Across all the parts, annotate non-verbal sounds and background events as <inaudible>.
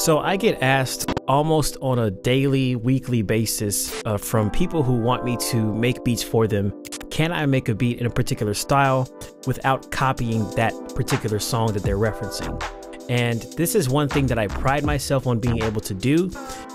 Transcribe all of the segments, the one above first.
So I get asked almost on a daily, weekly basis uh, from people who want me to make beats for them. Can I make a beat in a particular style without copying that particular song that they're referencing? And this is one thing that I pride myself on being able to do.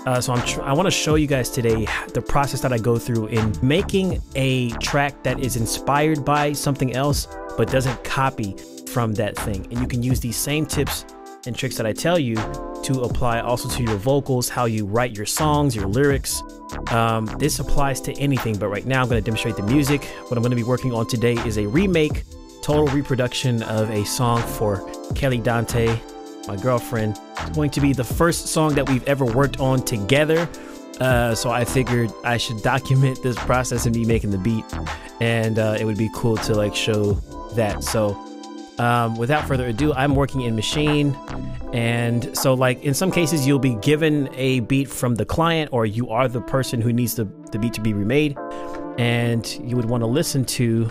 Uh, so I'm I want to show you guys today the process that I go through in making a track that is inspired by something else, but doesn't copy from that thing. And you can use these same tips and tricks that I tell you to apply also to your vocals, how you write your songs, your lyrics. Um, this applies to anything, but right now I'm going to demonstrate the music. What I'm going to be working on today is a remake, total reproduction of a song for Kelly Dante, my girlfriend. It's going to be the first song that we've ever worked on together. Uh, so I figured I should document this process and me making the beat, and uh, it would be cool to like show that. So um, without further ado, I'm working in Maschine. And so, like, in some cases, you'll be given a beat from the client, or you are the person who needs the, the beat to be remade. And you would want to listen to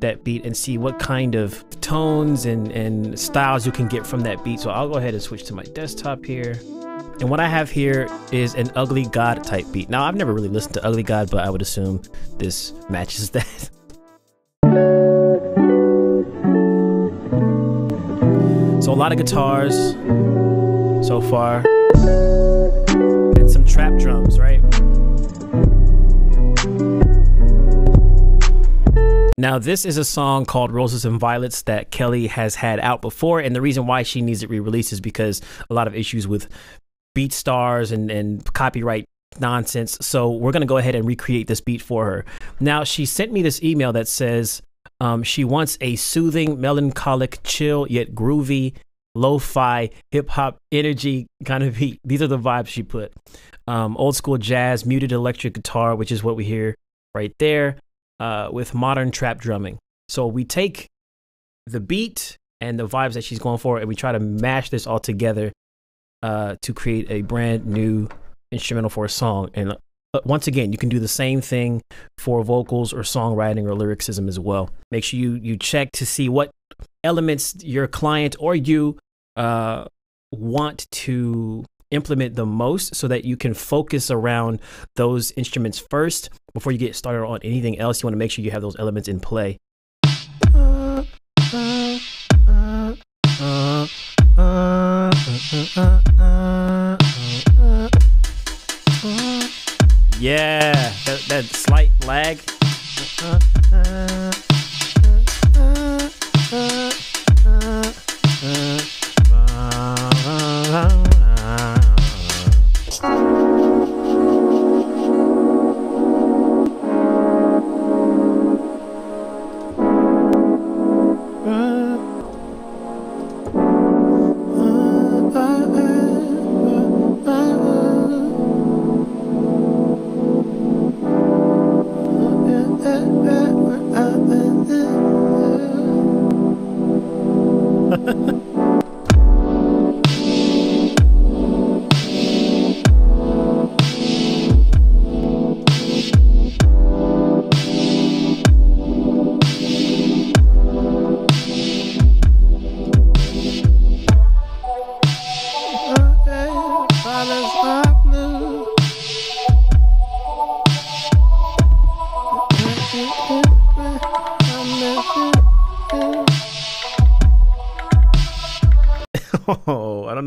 that beat and see what kind of tones and, and styles you can get from that beat. So, I'll go ahead and switch to my desktop here. And what I have here is an Ugly God type beat. Now, I've never really listened to Ugly God, but I would assume this matches <laughs> that. So a lot of guitars so far. And some trap drums, right? Now, this is a song called Roses and Violets that Kelly has had out before. And the reason why she needs it re released is because a lot of issues with BeatStars and, and copyright nonsense. So we're going to go ahead and recreate this beat for her. Now, she sent me this email that says, um, she wants a soothing, melancholic, chill yet groovy, lo-fi, hip hop energy kind of beat. These are the vibes she put. Um, old school jazz, muted electric guitar, which is what we hear right there, uh, with modern trap drumming. So we take the beat and the vibes that she's going for, and we try to mash this all together uh, to create a brand new instrumental for a song. And but once again, you can do the same thing for vocals or songwriting or lyricism as well. Make sure you you check to see what elements your client or you uh, want to implement the most so that you can focus around those instruments first before you get started on anything else. You want to make sure you have those elements in play. Yeah, that, that slight lag. Oh, I don't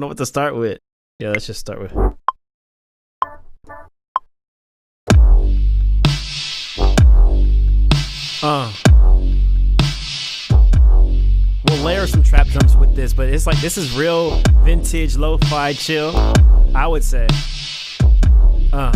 what to start with. Yeah, let's just start with. Uh. We'll layer some trap drums with this, but it's like this is real vintage lo-fi chill, I would say. Uh,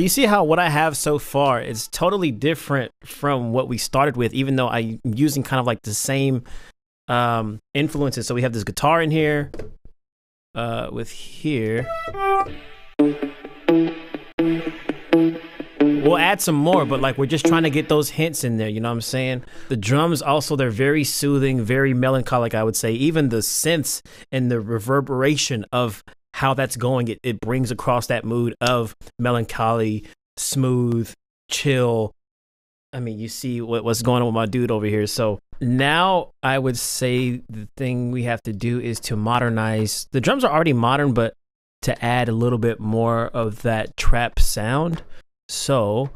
So you see how what I have so far is totally different from what we started with, even though I'm using kind of like the same um, influences. So we have this guitar in here, uh, with here. We'll add some more, but like we're just trying to get those hints in there. You know what I'm saying? The drums also they're very soothing, very melancholic. I would say even the synths and the reverberation of how that's going, it, it brings across that mood of melancholy, smooth, chill. I mean, you see what, what's going on with my dude over here. So now I would say the thing we have to do is to modernize. The drums are already modern, but to add a little bit more of that trap sound. So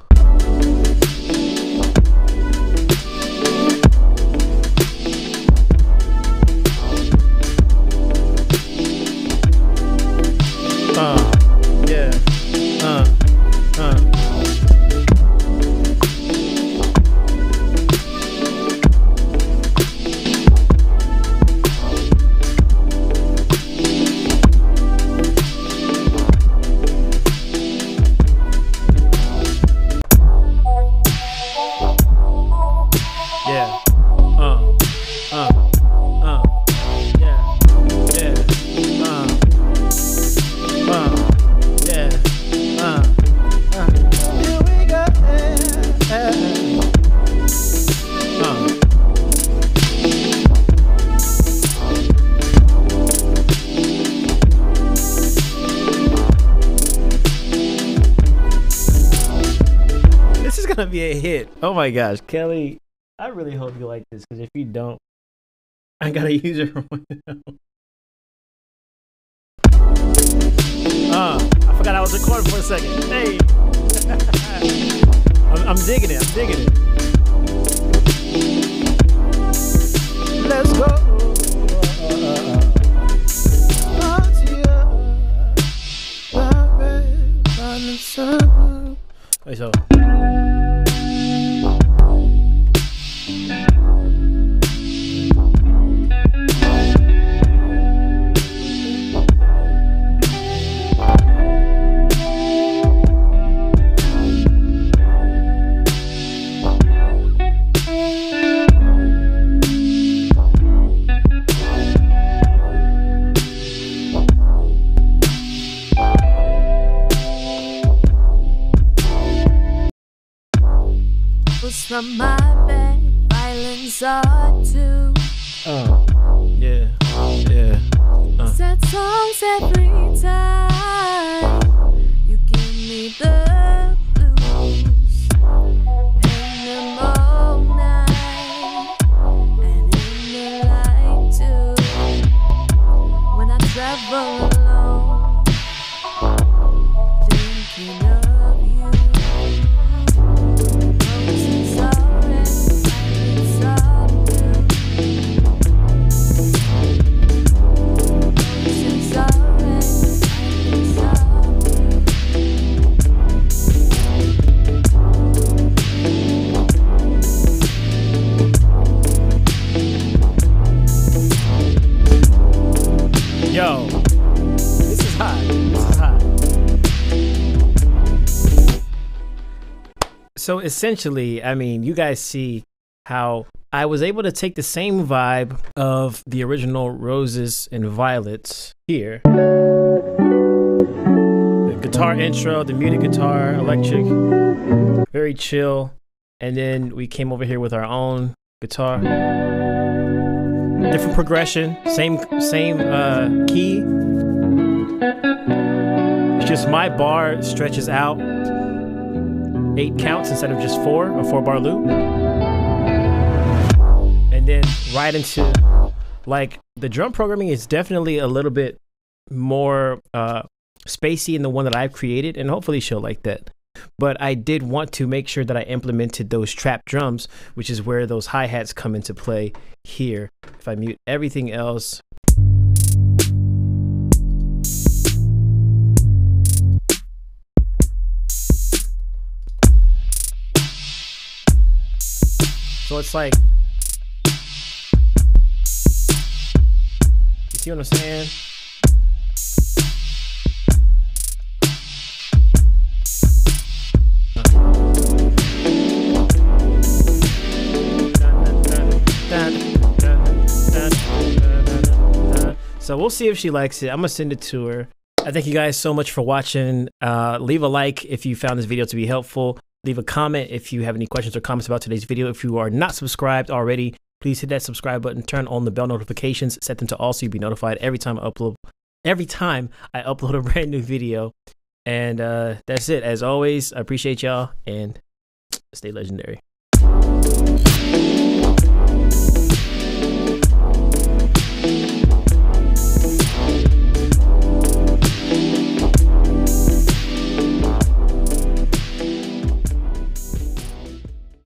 be a hit. Oh my gosh, Kelly. I really hope you like this because if you don't, I gotta <laughs> use it. uh, I forgot I was recording for a second. Hey, <laughs> I'm, I'm digging it. I'm digging it. Let's go. Wait, so. From my bed, violence ought to Uh, yeah, yeah. sad songs every time. You give me the blues. In the night and in the light too. When I travel So essentially, I mean, you guys see how I was able to take the same vibe of the original Roses and Violets here. The guitar intro, the muted guitar, electric, very chill. And then we came over here with our own guitar. Different progression, same same uh, key. It's just my bar stretches out eight counts instead of just four, a four bar loop. And then right into like the drum programming is definitely a little bit more uh, spacey in the one that I've created, and hopefully she'll like that. But I did want to make sure that I implemented those trap drums, which is where those hi hats come into play here. If I mute everything else, So it's like, you see what I'm saying? So we'll see if she likes it. I'm gonna send it to her. I thank you guys so much for watching. Uh, leave a like if you found this video to be helpful. Leave a comment if you have any questions or comments about today's video. If you are not subscribed already, please hit that subscribe button. Turn on the bell notifications. Set them to all so you'll be notified every time I upload. Every time I upload a <laughs> brand new video. And uh, that's it. As always, I appreciate y'all and stay legendary.